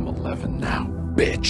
I'm 11 now, bitch.